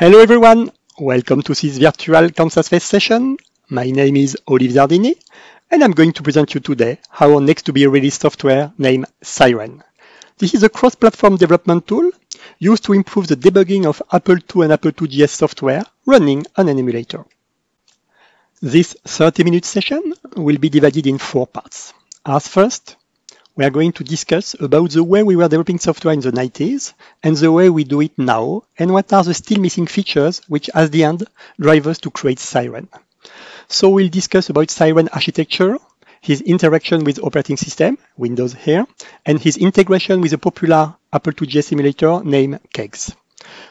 Hello everyone, welcome to this virtual Kansas Fest session. My name is Olivier Zardini, and I'm going to present you today our next to be released software named Cyrene. This is a cross-platform development tool used to improve the debugging of Apple II and Apple IIgs software running on an emulator. This 30-minute session will be divided in four parts. As first, we are going to discuss about the way we were developing software in the 90s and the way we do it now, and what are the still missing features which at the end drive us to create Cyrene. So we'll discuss about Cyrene architecture, his interaction with operating system, Windows here, and his integration with a popular Apple IIgs simulator named Kegs.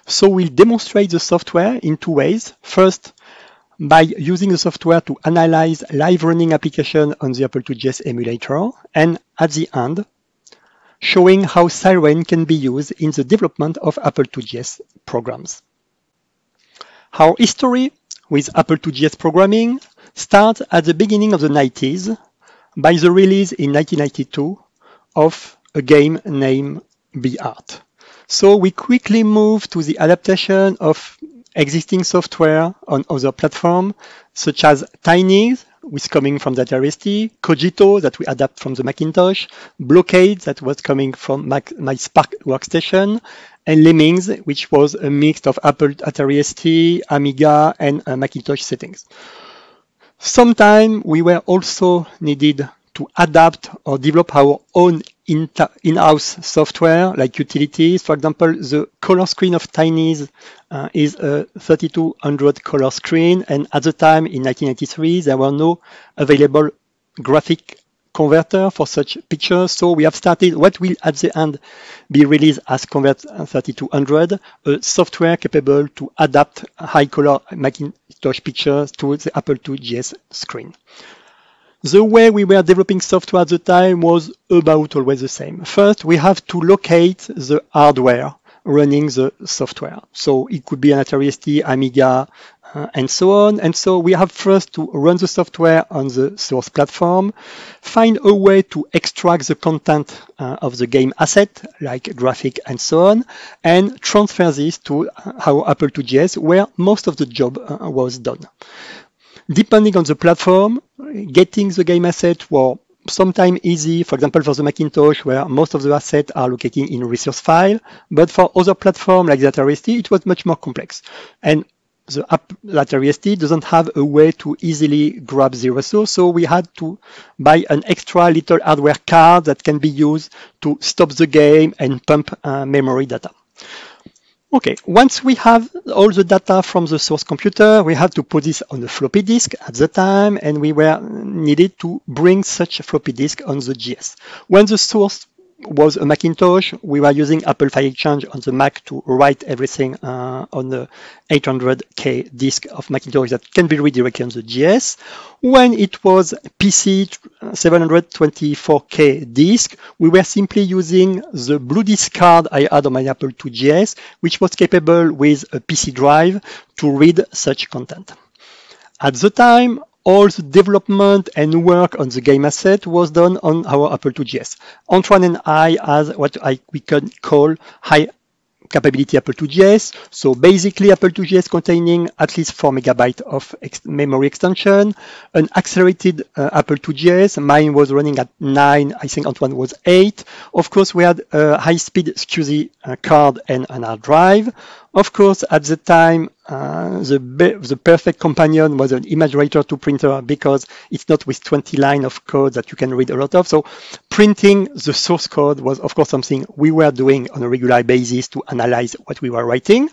So we'll demonstrate the software in two ways. First, by using the software to analyze live running application on the Apple IIgs emulator, and at the end, showing how Cyrene can be used in the development of Apple IIgs programs. Our history with Apple IIgs programming starts at the beginning of the 90s by the release in 1992 of a game named Bee-Art. So we quickly moved to the adaptation of existing software on other platforms, such as Tiny, which coming from DataRST, Cogito that we adapt from the Macintosh, Blockade that was coming from Mac, my Spark workstation, and Lemmings, which was a mix of Apple Atari ST, Amiga, and uh, Macintosh settings. Sometimes we were also needed to adapt or develop our own in-house software like utilities. For example, the color screen of Tiny's uh, is a 3200 color screen. And at the time in 1993, there were no available graphic converter for such pictures. So we have started what will at the end be released as Convert 3200, a software capable to adapt high color Macintosh pictures to the Apple IIgs screen. The way we were developing software at the time was about always the same. First, we have to locate the hardware running the software. So it could be an Atari ST, Amiga, uh, and so on. And so we have first to run the software on the source platform, find a way to extract the content uh, of the game asset, like graphic and so on, and transfer this to our Apple IIgs, where most of the job uh, was done. Depending on the platform, getting the game asset was sometimes easy, for example, for the Macintosh, where most of the assets are located in resource file. But for other platforms like the Atari ST, it was much more complex. And the app Atari ST doesn't have a way to easily grab the resource, so we had to buy an extra little hardware card that can be used to stop the game and pump uh, memory data. Okay, once we have all the data from the source computer, we had to put this on a floppy disk at the time, and we were needed to bring such a floppy disk on the GS. When the source was a Macintosh. We were using Apple File Exchange on the Mac to write everything uh, on the 800K disk of Macintosh that can be redirected on the GS. When it was PC 724K disk, we were simply using the blue disk card I had on my Apple IIgs, which was capable with a PC drive to read such content. At the time, all the development and work on the game asset was done on our Apple IIgs. Antoine and I as what I, we can call high capability Apple IIgs. So basically Apple IIgs containing at least 4 megabytes of ex memory extension, an accelerated uh, Apple IIgs. Mine was running at 9, I think Antoine was 8. Of course, we had a high-speed SCSI uh, card and an hard drive. Of course, at the time, uh, the, the perfect companion was an image writer to printer because it's not with 20 lines of code that you can read a lot of. So printing the source code was, of course, something we were doing on a regular basis to analyze what we were writing.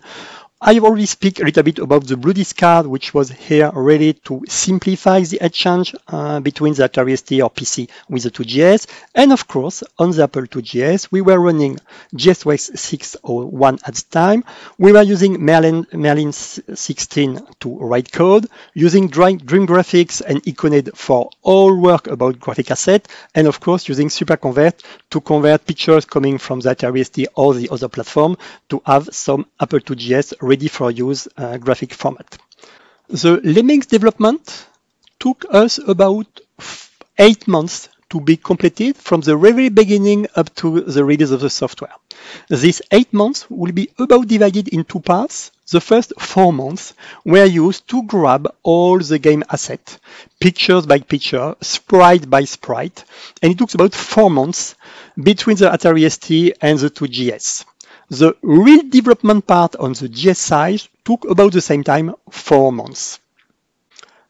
I already speak a little bit about the blue disk card, which was here ready to simplify the exchange uh, between the Atari ST or PC with the 2GS. And of course, on the Apple 2GS, we were running GSWEX 601 at the time. We were using Merlin, Merlin 16 to write code, using DreamGrafix and Iconade for all work about graphic asset, and of course, using SuperConvert to convert pictures coming from the Atari ST or the other platform to have some Apple 2GS ready for use uh, graphic format. The Lemmings development took us about eight months to be completed from the very beginning up to the release of the software. These eight months will be about divided in two parts. The first four months were used to grab all the game assets, pictures by picture, sprite by sprite, and it took about four months between the Atari ST and the 2GS. The real development part on the GS took about the same time, four months.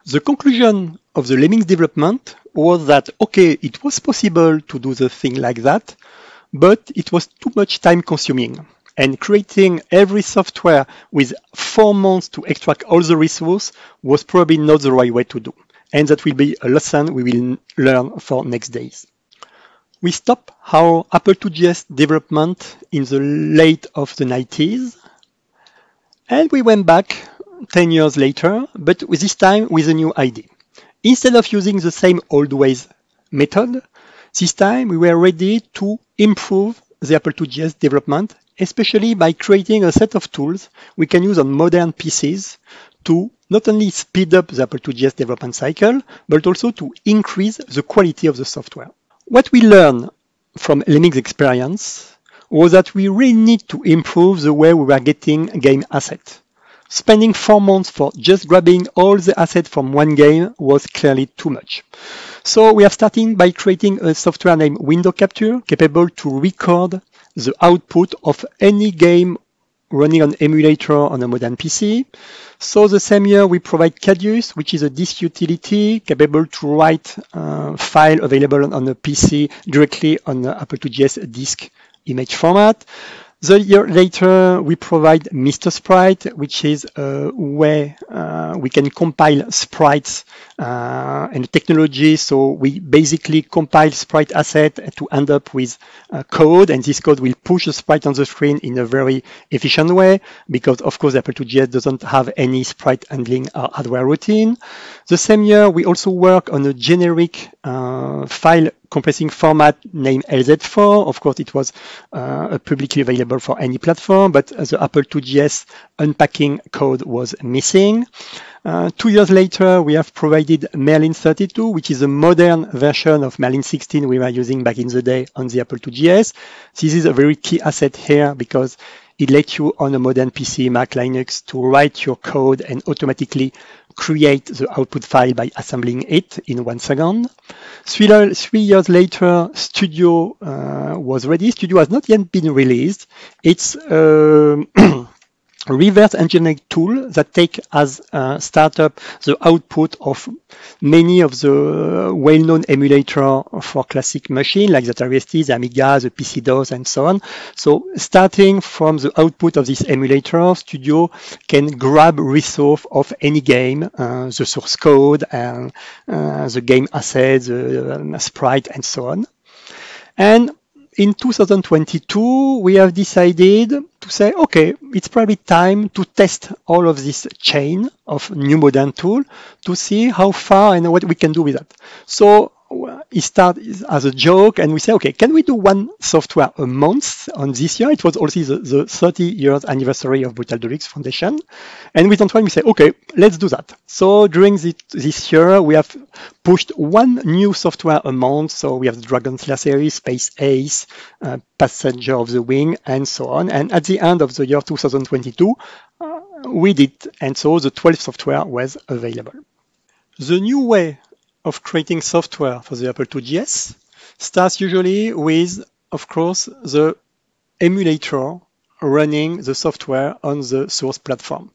The conclusion of the Lemmings development was that, okay, it was possible to do the thing like that, but it was too much time consuming. And creating every software with four months to extract all the resource was probably not the right way to do. And that will be a lesson we will learn for next days. We stopped our Apple IIgs development in the late of the 90s. And we went back 10 years later, but this time with a new idea. Instead of using the same old ways method, this time we were ready to improve the Apple IIgs development, especially by creating a set of tools we can use on modern PCs to not only speed up the Apple IIgs development cycle, but also to increase the quality of the software. What we learned from Lemmings experience was that we really need to improve the way we were getting game assets. Spending four months for just grabbing all the assets from one game was clearly too much. So we are starting by creating a software named Window Capture, capable to record the output of any game running on emulator on a modern PC. So the same year we provide Cadius, which is a disk utility capable to write uh, file available on a PC directly on the Apple IIgs disk image format. The year later, we provide Mr. Sprite, which is a way uh, we can compile sprites uh, and technology. So we basically compile sprite asset to end up with uh, code, and this code will push the sprite on the screen in a very efficient way, because of course Apple IIgs doesn't have any sprite handling or hardware routine. The same year, we also work on a generic uh, file compressing format named LZ4. Of course, it was uh, publicly available for any platform, but the Apple 2GS unpacking code was missing. Uh, two years later, we have provided Merlin 32, which is a modern version of Merlin 16 we were using back in the day on the Apple 2GS. This is a very key asset here because it lets you on a modern PC, Mac, Linux to write your code and automatically create the output file by assembling it in one second. Three, three years later, Studio uh, was ready. Studio has not yet been released. It's uh, reverse engineering tool that take as a startup the output of many of the well-known emulator for classic machine like the Atari ST, the Amiga, the PC-DOS, and so on. So starting from the output of this emulator, Studio can grab resource of any game, uh, the source code, and uh, the game assets, the uh, sprite, and so on. And in 2022, we have decided to say, okay, it's probably time to test all of this chain of new modern tool to see how far and what we can do with that. So it started as a joke and we say, okay, can we do one software a month on this year? It was also the, the 30 years anniversary of Brutal Deluxe Foundation. And with Antoine, we say, okay, let's do that. So during the, this year, we have pushed one new software a month. So we have the Dragon Slayer series, Space Ace, uh, Passenger of the Wing, and so on. And at the end of the year 2022, uh, we did. And so the 12th software was available. The new way of creating software for the Apple IIgs starts usually with, of course, the emulator running the software on the source platform.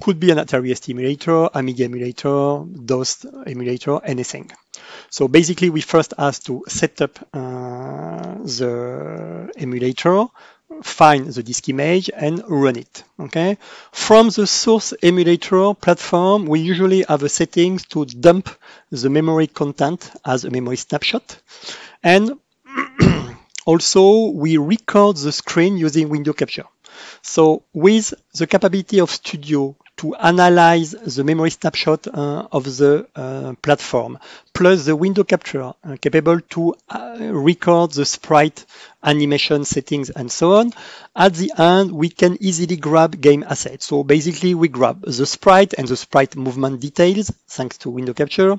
Could be an Atari ST emulator, Amiga emulator, DOS emulator, anything. So basically, we first ask to set up uh, the emulator, find the disk image and run it. Okay. From the source emulator platform, we usually have a settings to dump the memory content as a memory snapshot. And also we record the screen using window capture. So with the capability of Studio to analyze the memory snapshot uh, of the uh, platform, plus the window capture uh, capable to uh, record the sprite animation settings and so on. At the end, we can easily grab game assets. So basically, we grab the sprite and the sprite movement details, thanks to window capture.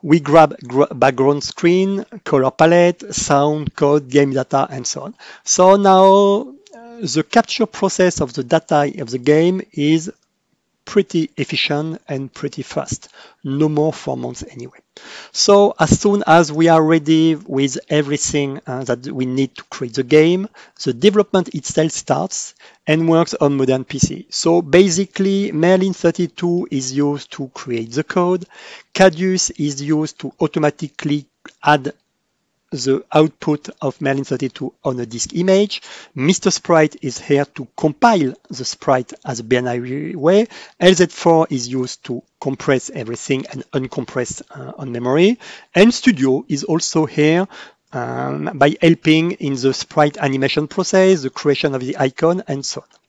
We grab background screen, color palette, sound, code, game data, and so on. So now the capture process of the data of the game is pretty efficient and pretty fast. No more four months anyway. So as soon as we are ready with everything uh, that we need to create the game, the development itself starts and works on modern PC. So basically, Merlin 32 is used to create the code. Cadius is used to automatically add the output of Merlin32 on a disk image. Mr. Sprite is here to compile the sprite as a binary way. LZ4 is used to compress everything and uncompress uh, on memory. And Studio is also here um, by helping in the sprite animation process, the creation of the icon, and so on.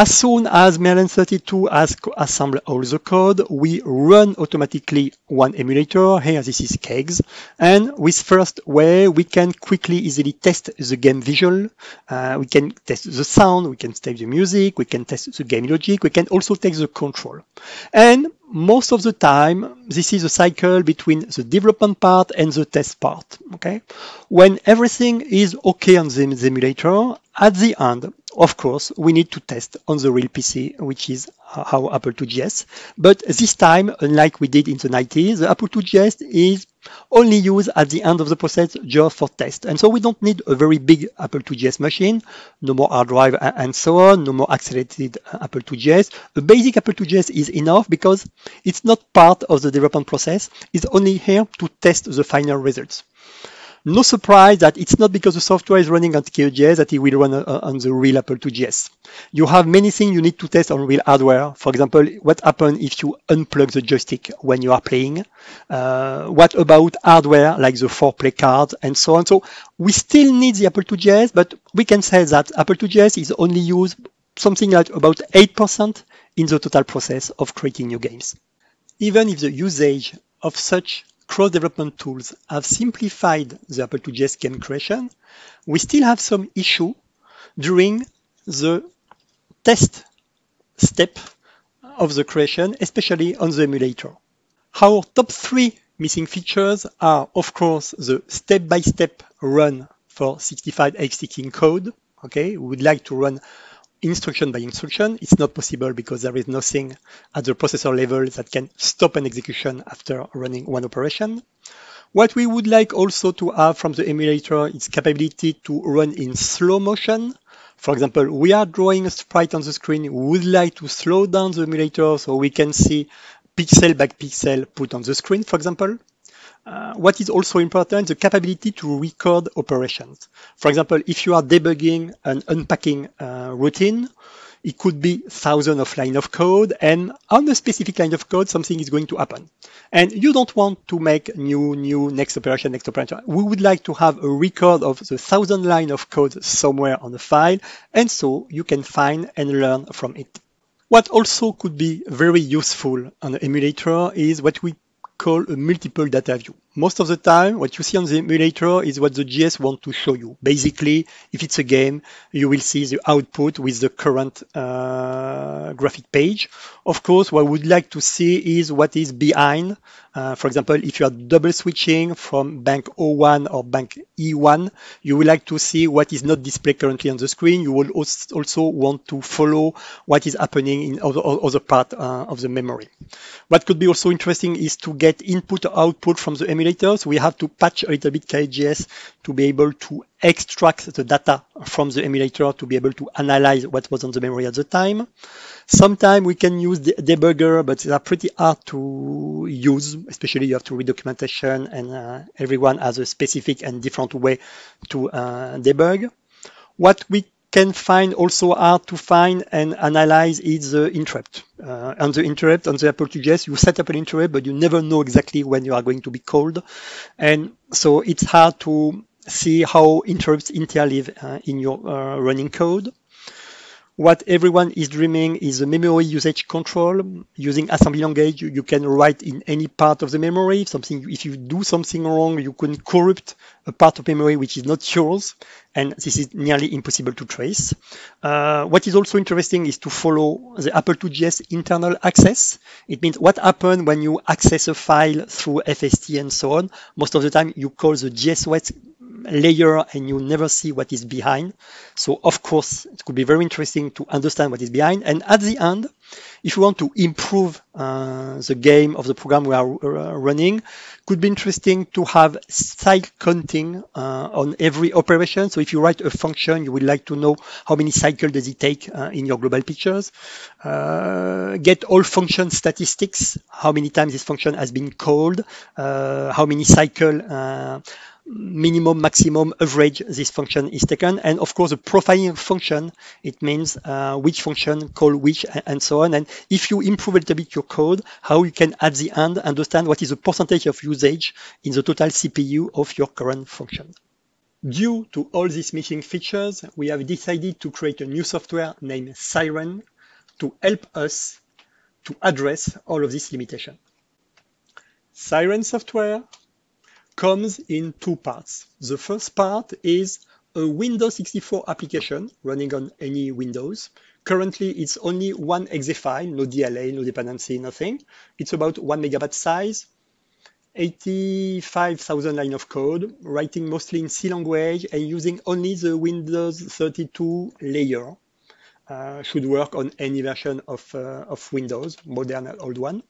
As soon as Merlin32 has assembled all the code, we run automatically one emulator. Here, this is Kegs. And with first way, we can quickly, easily test the game visual. Uh, we can test the sound, we can test the music, we can test the game logic, we can also test the control. And most of the time, this is a cycle between the development part and the test part. Okay, when everything is okay on the emulator, at the end, of course, we need to test on the real PC, which is how Apple IIgs. But this time, unlike we did in the 90s, the Apple IIgs is only used at the end of the process just for test. And so we don't need a very big Apple IIgs machine, no more hard drive and so on, no more accelerated uh, Apple IIgs. A basic Apple IIgs is enough because it's not part of the development process. It's only here to test the final results. No surprise that it's not because the software is running on TKOJS that it will run uh, on the real Apple 2GS. You have many things you need to test on real hardware. For example, what happens if you unplug the joystick when you are playing? Uh, what about hardware like the 4Play cards and so on? So we still need the Apple 2GS, but we can say that Apple 2GS is only used something like about 8% in the total process of creating new games. Even if the usage of such cross-development tools have simplified the Apple IIgs game creation, we still have some issue during the test step of the creation, especially on the emulator. Our top three missing features are, of course, the step-by-step -step run for 65816 code. Okay, we would like to run instruction by instruction. It's not possible because there is nothing at the processor level that can stop an execution after running one operation. What we would like also to have from the emulator is capability to run in slow motion. For example, we are drawing a sprite on the screen. We would like to slow down the emulator so we can see pixel by pixel put on the screen, for example. Uh, what is also important, the capability to record operations. For example, if you are debugging an unpacking uh, routine, it could be thousands of lines of code, and on a specific line of code, something is going to happen. And you don't want to make new, new, next operation, next operation. We would like to have a record of the thousand line of code somewhere on the file, and so you can find and learn from it. What also could be very useful on the emulator is what we call a multiple data view. Most of the time, what you see on the emulator is what the GS want to show you. Basically, if it's a game, you will see the output with the current uh, graphic page. Of course, what we would like to see is what is behind. Uh, for example, if you are double switching from bank O1 or bank E1, you would like to see what is not displayed currently on the screen. You will also want to follow what is happening in other, other part uh, of the memory. What could be also interesting is to get input or output from the emulator. So we have to patch a little bit Kegs to be able to extract the data from the emulator to be able to analyze what was on the memory at the time. Sometimes we can use the debugger, but they are pretty hard to use, especially you have to read documentation and uh, everyone has a specific and different way to uh, debug. What we can find also hard to find and analyze is the interrupt. Uh, on the interrupt on the Apple IIgs, you set up an interrupt, but you never know exactly when you are going to be called. And so it's hard to see how interrupts interleave uh, in your uh, running code. What everyone is dreaming is a memory usage control. Using assembly language, you, can write in any part of the memory. If something, if you do something wrong, you can corrupt a part of memory which is not yours, and this is nearly impossible to trace. Uh, what is also interesting is to follow the Apple2GS internal access. It means what happens when you access a file through FST and so on. Most of the time, you call the GSOS layer and you never see what is behind. So of course, it could be very interesting to understand what is behind. And at the end, if you want to improve uh, the game of the program we are uh, running, could be interesting to have cycle counting uh, on every operation. So if you write a function, you would like to know how many cycles does it take uh, in your global pictures. Uh, get all function statistics, how many times this function has been called, how many cycle minimum, maximum, average this function is taken. And of course, the profiling function, it means uh, which function call which and so on. And if you improve a little bit your code, how you can at the end understand what is the percentage of usage in the total CPU of your current function. Due to all these missing features, we have decided to create a new software named Cyrene to help us to address all of these limitations. Cyrene software comes in two parts. The first part is a Windows 64 application running on any Windows. Currently, it's only one exe file, no DLL, no dependency, nothing. It's about one megabyte size, 85,000 line of code, writing mostly in C language and using only the Windows 32 layer. Uh, should work on any version of, uh, of Windows, modern or old one.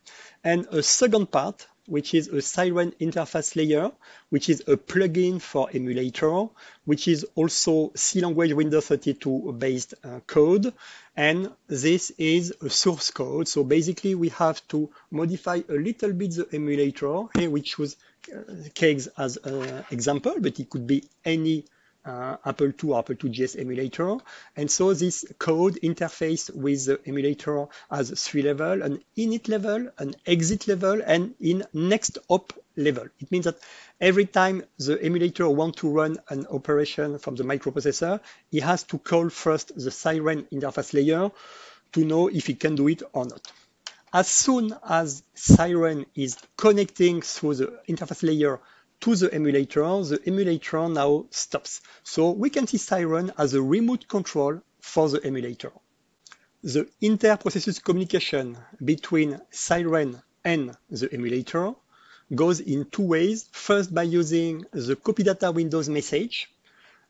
And a second part which is a Cyrene interface layer, which is a plugin for emulator, which is also C language Windows 32 based uh, code. And this is a source code. So basically we have to modify a little bit the emulator. Here we choose uh, Kegs as an example, but it could be any uh, Apple II or Apple IIGS emulator. And so this code interface with the emulator has three levels, an init level, an exit level, and in next op level. It means that every time the emulator wants to run an operation from the microprocessor, it has to call first the Cyrene interface layer to know if it can do it or not. As soon as Cyrene is connecting through the interface layer to the emulator, the emulator now stops. So we can see Cyrene as a remote control for the emulator. The inter-processus communication between Cyrene and the emulator goes in two ways. First, by using the copy data Windows message,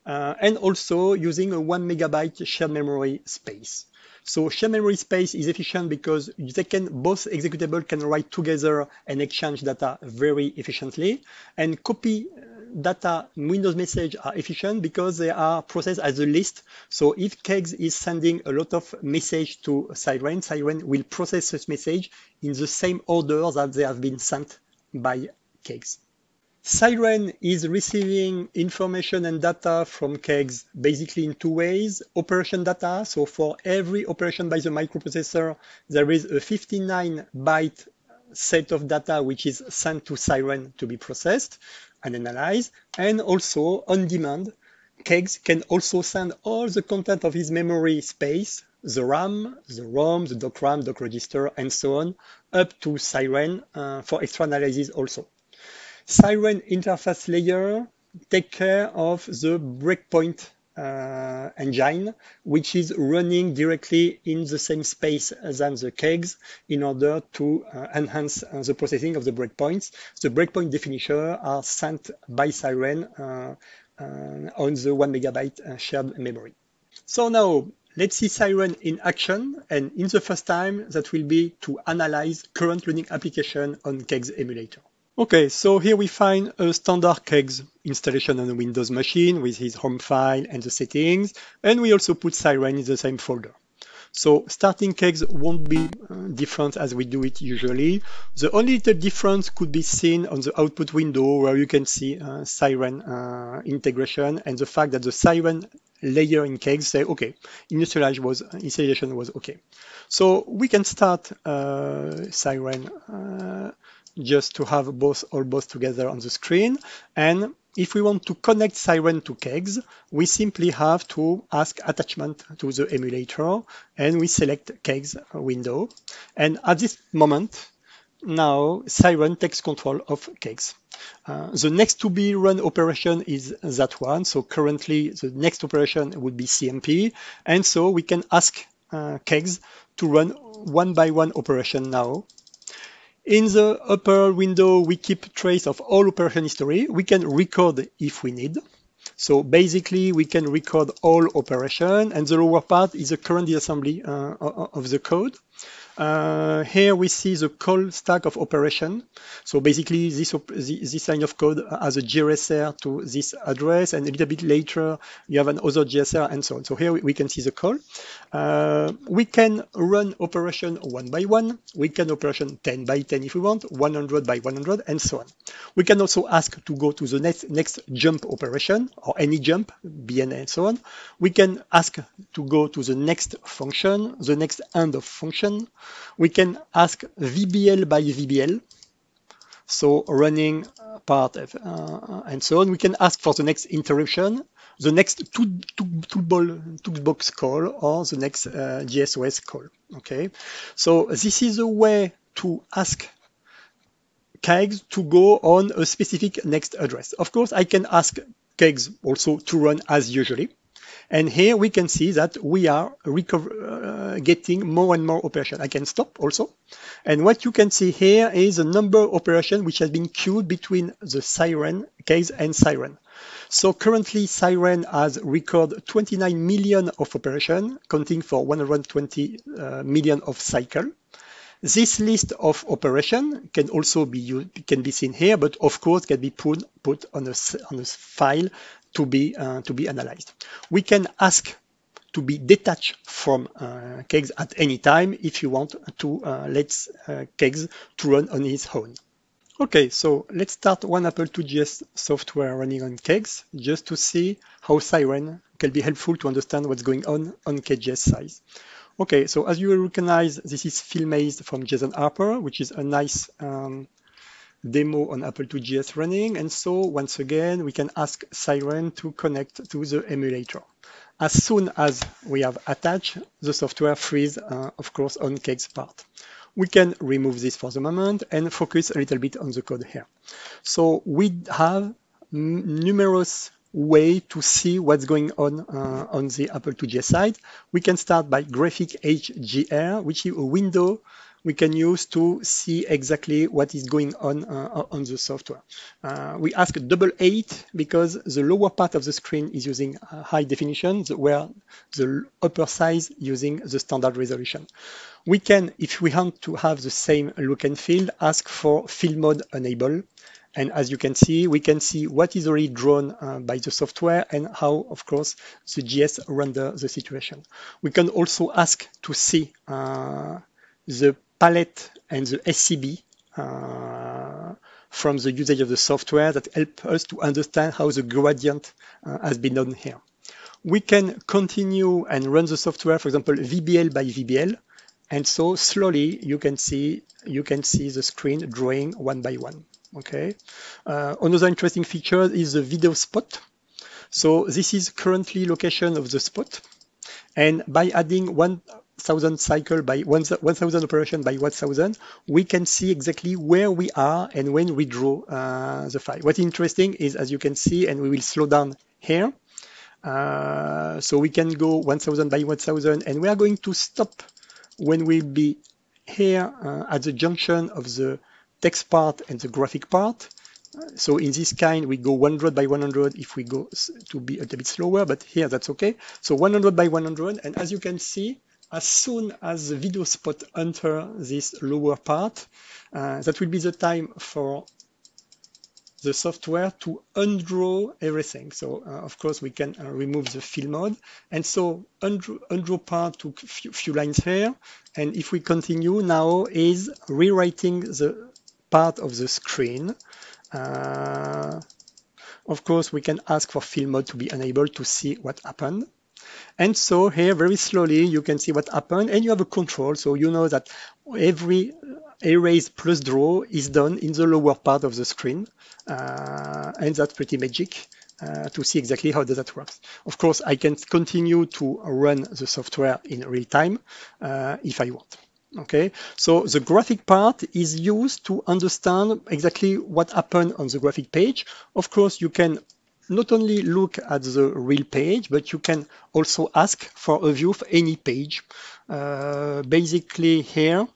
uh, and also using a one megabyte shared memory space. So shared memory space is efficient because they can both executable can write together and exchange data very efficiently. And copy uh, data Windows message are efficient because they are processed as a list. So if Kegs is sending a lot of message to Cyrene, Cyrene will process this message in the same order that they have been sent by Kegs. Cyrene is receiving information and data from kegs basically in two ways. Operation data, so for every operation by the microprocessor, there is a 59 byte set of data which is sent to Cyrene to be processed and analyzed. And also on demand, kegs can also send all the content of his memory space, the RAM, the ROM, the doc RAM, doc register, and so on, up to Cyrene uh, for extra analysis also. Cyrene interface layer take care of the breakpoint uh, engine, which is running directly in the same space than the kegs in order to uh, enhance uh, the processing of the breakpoints. The breakpoint definition are sent by Cyrene uh, uh, on the one megabyte uh, shared memory. So now let's see Cyrene in action. And in the first time, that will be to analyze current running application on kegs emulator. Okay, so here we find a standard kegs installation on a Windows machine with his home file and the settings, and we also put Cyrene in the same folder. So starting kegs won't be uh, different as we do it usually. The only little difference could be seen on the output window where you can see uh, Cyrene uh, integration and the fact that the Cyrene layer in kegs say, okay, initialization was, initialization was okay. So we can start uh, Cyrene uh, just to have both all both together on the screen. And if we want to connect Cyrene to Kegs, we simply have to ask attachment to the emulator and we select Kegs window. And at this moment, now Cyrene takes control of Kegs. Uh, the next to be run operation is that one. So currently the next operation would be CMP. And so we can ask uh, Kegs to run one by one operation now. In the upper window, we keep trace of all operation history. We can record if we need. So basically, we can record all operation, and the lower part is the current disassembly uh, of the code. Uh, here we see the call stack of operation. So basically this, this line of code has a JSR to this address and a little bit later you have another JSR and so on. So here we, can see the call. Uh, we can run operation one by one. We can operation 10 by 10 if we want, 100 by 100 and so on. We can also ask to go to the next, next jump operation or any jump, BNA and so on. We can ask to go to the next function, the next end of function. We can ask VBL by VBL, so running part of, uh, and so on. We can ask for the next interruption, the next toolbox call, or the next uh, GSOS call. Okay, so this is a way to ask kegs to go on a specific next address. Of course, I can ask kegs also to run as usually. And here we can see that we are uh, getting more and more operation. I can stop also. And what you can see here is a number of operation which has been queued between the Cyrene case and Cyrene. So currently Cyrene has recorded 29 million of operation, counting for 120 uh, million of cycle. This list of operation can also be used, can be seen here, but of course can be put, put on, a, on a file to be, uh, to be analyzed. We can ask to be detached from uh, kegs at any time if you want to uh, let uh, kegs to run on its own. Okay, so let's start one Apple2GS software running on kegs just to see how Cyrene can be helpful to understand what's going on on Kegs size. Okay, so as you will recognize, this is Filmaze from Jason Harper, which is a nice um, demo on Apple2GS running. And so once again, we can ask Cyrene to connect to the emulator. As soon as we have attached, the software frees, uh, of course, on Kegs part. We can remove this for the moment and focus a little bit on the code here. So we have numerous way to see what's going on uh, on the Apple2GS side. We can start by graphic HGR, which is a window we can use to see exactly what is going on uh, on the software. Uh, we ask double eight because the lower part of the screen is using high definition, where the upper size using the standard resolution. We can, if we want to have the same look and feel, ask for fill mode enable. And as you can see, we can see what is already drawn uh, by the software and how, of course, the GS render the situation. We can also ask to see uh, the palette and the SCB uh, from the usage of the software that help us to understand how the gradient uh, has been done here. We can continue and run the software, for example, VBL by VBL. And so slowly you can see you can see the screen drawing one by one. Okay. Uh, another interesting feature is the video spot. So this is currently location of the spot. And by adding one 1000 cycle by 1000 operation by 1000, we can see exactly where we are and when we draw uh, the file. What's interesting is, as you can see, and we will slow down here. Uh, so we can go 1000 by 1000, and we are going to stop when we'll be here uh, at the junction of the text part and the graphic part. So in this kind, we go 100 by 100 if we go to be a little bit slower, but here that's okay. So 100 by 100, and as you can see, as soon as the video spot enter this lower part, uh, that will be the time for the software to undraw everything. So uh, of course we can uh, remove the fill mode. And so undraw, undraw part took few, few lines here. And if we continue now is rewriting the part of the screen. Uh, of course, we can ask for fill mode to be enabled to see what happened. And so here, very slowly, you can see what happened and you have a control. So you know that every erase plus draw is done in the lower part of the screen. Uh, and that's pretty magic. Uh, to see exactly how does that works. Of course, I can continue to run the software in real time uh, if I want. Okay, so the graphic part is used to understand exactly what happened on the graphic page. Of course, you can not only look at the real page, but you can also ask for a view of any page. Uh, basically here,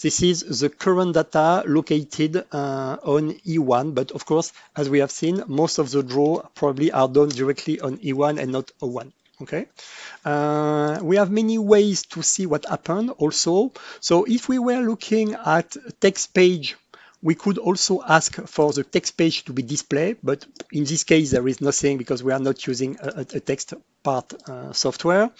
this is the current data located uh, on E1, but of course, as we have seen, most of the draw probably are done directly on E1 and not O1. Okay, uh, we have many ways to see what happened also. So if we were looking at text page, we could also ask for the text page to be displayed, but in this case, there is nothing because we are not using a, a text part uh, software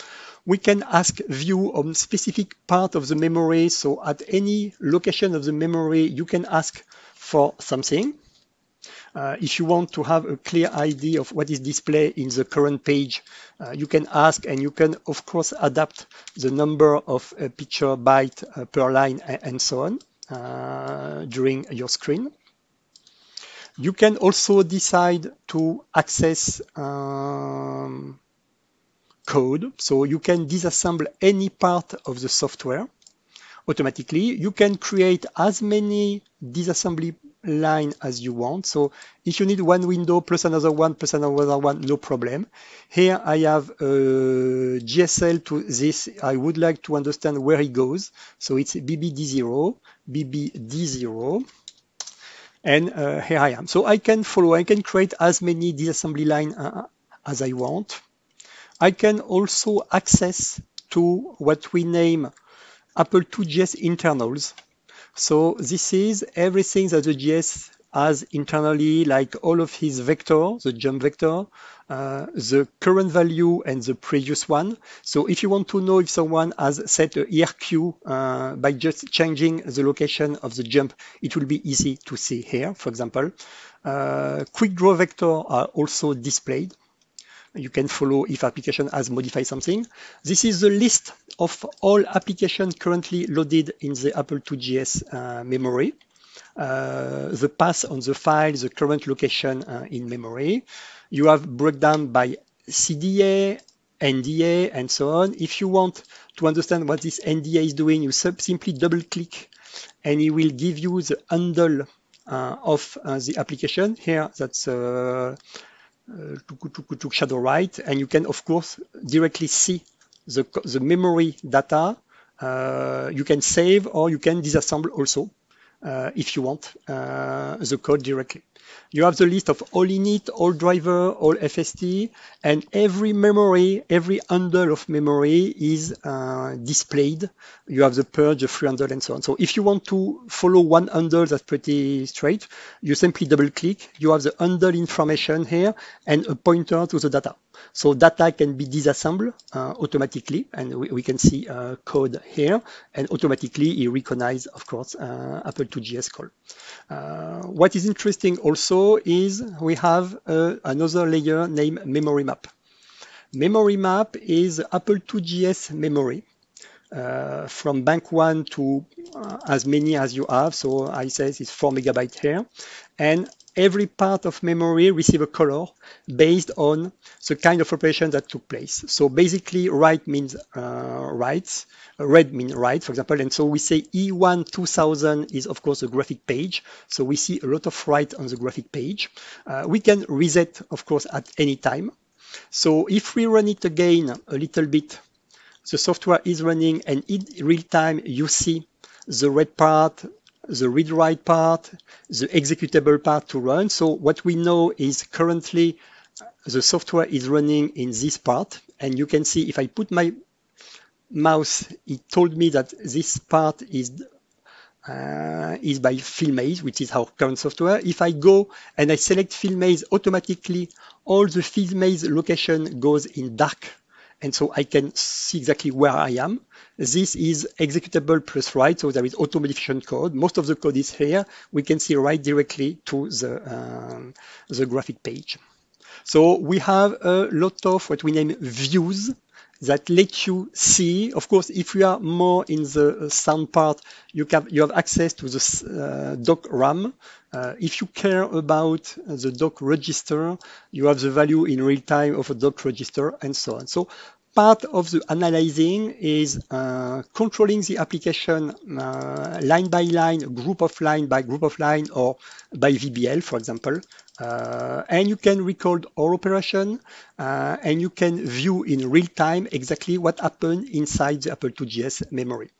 we can ask view on specific part of the memory. So at any location of the memory, you can ask for something. Uh, if you want to have a clear idea of what is displayed in the current page, uh, you can ask and you can, of course, adapt the number of uh, picture byte uh, per line and, and so on during your screen. You can also decide to access um, code. So you can disassemble any part of the software automatically. You can create as many disassembly line as you want. So if you need one window plus another one plus another one, no problem. Here I have a JSL to this. I would like to understand where it goes. So it's BBD0, BBD0. And uh, here I am. So I can follow, I can create as many disassembly line uh, as I want. I can also access to what we name Apple2GS internals. So this is everything that the GS has internally, like all of his vector, the jump vector, uh, the current value and the previous one. So if you want to know if someone has set a IRQ uh, by just changing the location of the jump, it will be easy to see here, for example. Uh, quick draw vector are also displayed you can follow if application has modified something. This is the list of all applications currently loaded in the Apple2GS uh, memory. Uh, the path on the file, the current location uh, in memory. You have breakdown by CDA, NDA, and so on. If you want to understand what this NDA is doing, you simply double click and it will give you the handle uh, of uh, the application. Here, that's uh, to, to shadow write, and you can of course directly see the, the memory data. Uh, you can save or you can disassemble also uh, if you want the code directly. You have the list of all init, all driver, all FST, and every memory, every handle of memory is uh, displayed. You have the purge, the free handle, and so on. So if you want to follow one handle, that's pretty straight. You simply double click. You have the handle information here and a pointer to the data. So data can be disassembled uh, automatically, and we, we can see uh, code here, and automatically it recognizes, of course, uh, Apple2GS call. Uh, what is interesting also is we have uh, another layer named memory map. Memory map is Apple2GS memory. Uh, from bank one to uh, as many as you have. So I says it's four megabyte here. And every part of memory receive a color based on the kind of operation that took place. So basically write means uh, writes, red means write, for example. And so we say E1 2000 is of course a graphic page. So we see a lot of write on the graphic page. Uh, we can reset, of course, at any time. So if we run it again a little bit the software is running and in real time you see the red part, the read-write part, the executable part to run. So what we know is currently the software is running in this part. And you can see if I put my mouse, it told me that this part is uh, is by FilmMaze, which is our current software. If I go and I select FilmMaze, automatically all the FilmMaze location goes in dark and so I can see exactly where I am. This is executable plus write, so there is auto modification code. Most of the code is here. We can see right directly to the, um, the graphic page. So we have a lot of what we name views that let you see, of course, if you are more in the sound part, you, can, you have access to the uh, DOC RAM. Uh, if you care about the DOC register, you have the value in real time of a DOC register and so on. So part of the analyzing is uh, controlling the application uh, line by line, group of line by group of line, or by VBL, for example. Uh, and you can record all operation, uh, and you can view in real time exactly what happened inside the Apple IIgs memory.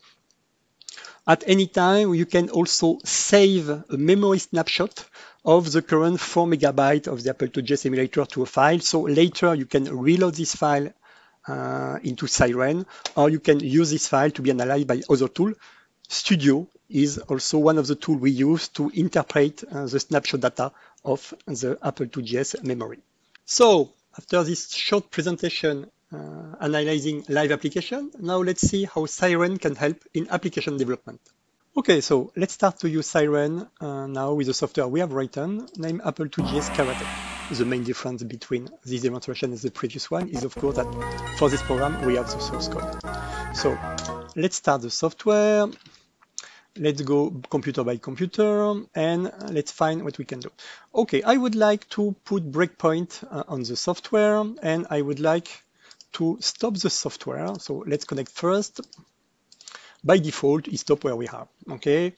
At any time, you can also save a memory snapshot of the current 4 megabyte of the Apple IIgs emulator to a file. So later you can reload this file uh, into Cyrene, or you can use this file to be analyzed by other tool. Studio is also one of the tools we use to interpret uh, the snapshot data of the Apple IIgs memory. So after this short presentation analyzing live application, now let's see how Cyrene can help in application development. Okay, so let's start to use Cyrene uh, now with the software we have written named Apple IIgs Karate. The main difference between this demonstration and the previous one is of course that for this program we have the source code. So let's start the software. Let's go computer by computer and let's find what we can do. Okay, I would like to put breakpoint uh, on the software and I would like to stop the software. So let's connect first by default is stop where we are, okay?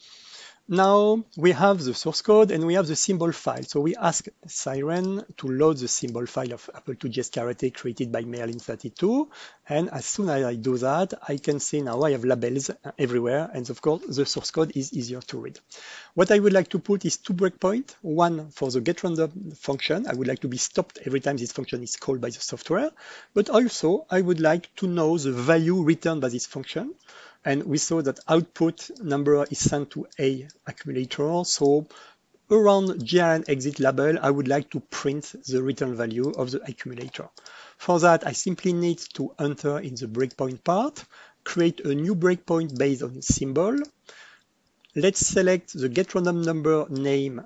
Now we have the source code and we have the symbol file. So we ask Cyrene to load the symbol file of Apple IIgs Karate created by Merlin32. And as soon as I do that, I can see now I have labels everywhere. And of course, the source code is easier to read. What I would like to put is two breakpoints. One for the getRandom function. I would like to be stopped every time this function is called by the software. But also I would like to know the value returned by this function. And we saw that output number is sent to A accumulator. So around GRN exit label, I would like to print the return value of the accumulator. For that, I simply need to enter in the breakpoint part, create a new breakpoint based on symbol. Let's select the get random number name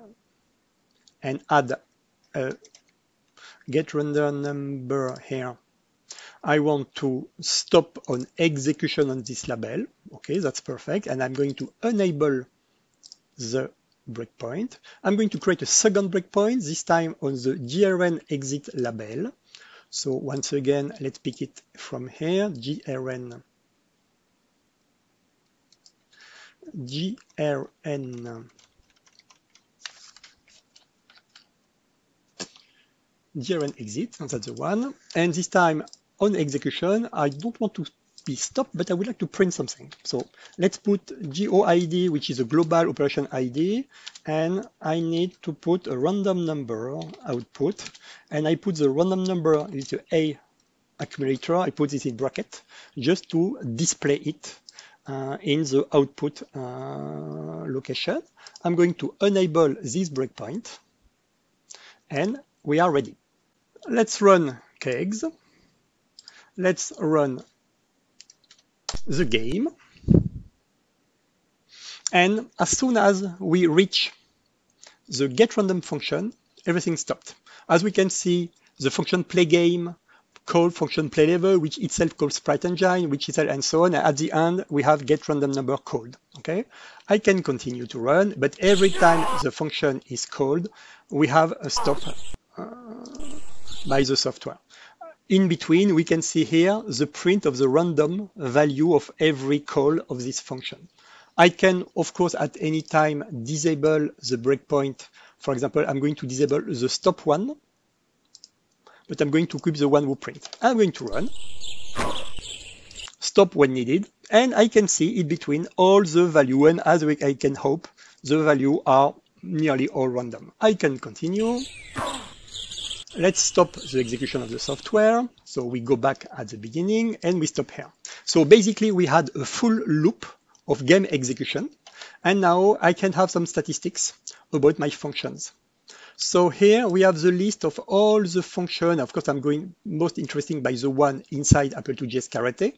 and add a get random number here I want to stop on execution on this label. Okay, that's perfect. And I'm going to enable the breakpoint. I'm going to create a second breakpoint, this time on the GRN exit label. So once again, let's pick it from here, GRN. GRN. GRN exit, that's the one. And this time on execution, I don't want to be stopped, but I would like to print something. So let's put GOID, which is a global operation ID, and I need to put a random number output, and I put the random number into A accumulator, I put this in bracket, just to display it uh, in the output uh, location. I'm going to enable this breakpoint, and we are ready. Let's run kegs. Let's run the game. And as soon as we reach the getRandom function, everything stopped. As we can see, the function play game called function play level, which itself calls sprite engine, which itself and so on. At the end, we have get random number called. Okay, I can continue to run, but every time the function is called, we have a stop uh, by the software. In between, we can see here the print of the random value of every call of this function. I can, of course, at any time disable the breakpoint. For example, I'm going to disable the stop one, but I'm going to keep the one who print. I'm going to run, stop when needed, and I can see in between all the value, and as I can hope, the value are nearly all random. I can continue. Let's stop the execution of the software. So we go back at the beginning and we stop here. So basically we had a full loop of game execution. And now I can have some statistics about my functions. So here we have the list of all the function. Of course, I'm going most interesting by the one inside Apple IIgs Karate.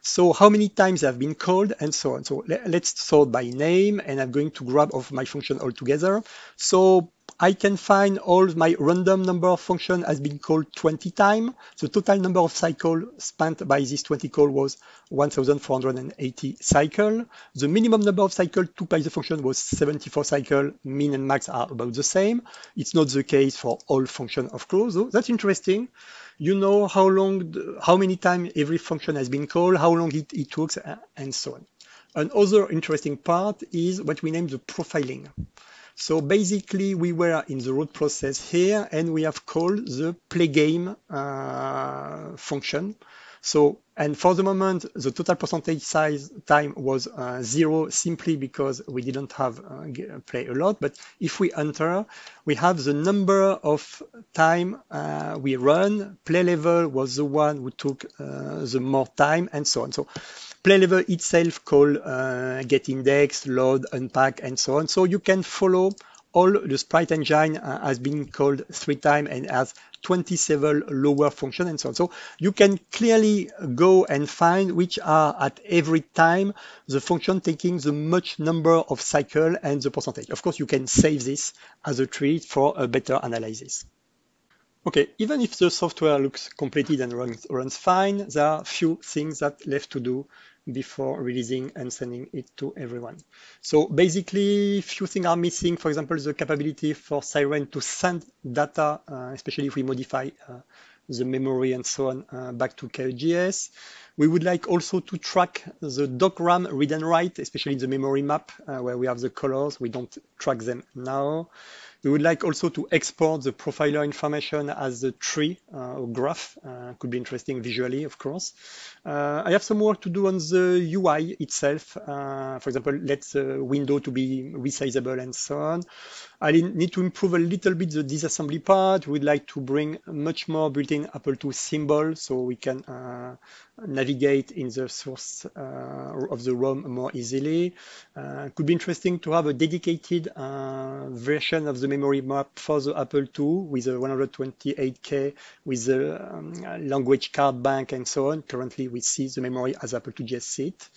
So how many times I've been called and so on. So let's sort by name and I'm going to grab off my function altogether. So I can find all my random number of function has been called 20 times. The total number of cycle spent by this 20 call was 1480 cycle. The minimum number of cycle to by the function was 74 cycle. Min and max are about the same. It's not the case for all function of course. So that's interesting. You know how long, how many times every function has been called, how long it, it took, and so on. Another interesting part is what we name the profiling. So basically, we were in the root process here, and we have called the play game uh, function. So, and for the moment, the total percentage size time was uh, zero simply because we didn't have uh, play a lot. But if we enter, we have the number of time uh, we run. Play level was the one who took uh, the more time and so on. So play level itself call uh, get index, load, unpack, and so on. So you can follow all the sprite engine uh, has been called three times and has 27 lower function and so on. So you can clearly go and find which are at every time the function taking the much number of cycle and the percentage. Of course, you can save this as a tree for a better analysis. Okay, even if the software looks completed and runs, runs fine, there are few things that left to do before releasing and sending it to everyone. So basically, few things are missing. For example, the capability for Cyrene to send data, uh, especially if we modify uh, the memory and so on uh, back to Kegs. We would like also to track the doc-ram read and write, especially the memory map uh, where we have the colors. We don't track them now. We would like also to export the profiler information as a tree uh, or graph. Uh, could be interesting visually, of course. Uh, I have some work to do on the UI itself. For example, let the window to be resizable and so on. I need to improve a little bit the disassembly part. We'd like to bring much more built-in Apple II symbol so we can navigate in the source uh, of the ROM more easily. Uh, could be interesting to have a dedicated uh, version of the memory map for the Apple II with a 128K with the um, language card bank and so on. Currently, we see the memory as Apple II just sit.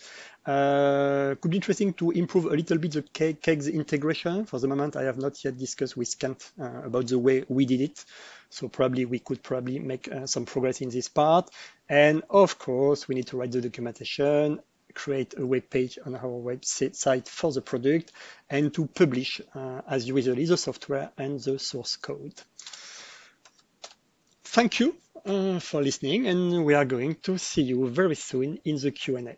Uh, could be interesting to improve a little bit the kegs integration. For the moment, I have not yet discussed with Kent uh, about the way we did it. So probably we could probably make uh, some progress in this part. And of course, we need to write the documentation, create a web page on our website for the product, and to publish, uh, as usually, the software and the source code. Thank you uh, for listening, and we are going to see you very soon in the Q&A.